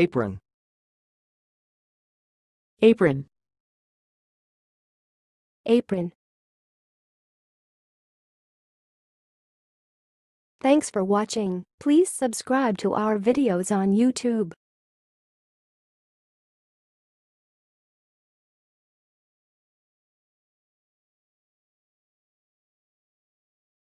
Apron. apron, apron. Thanks for watching. Please subscribe to our videos on YouTube.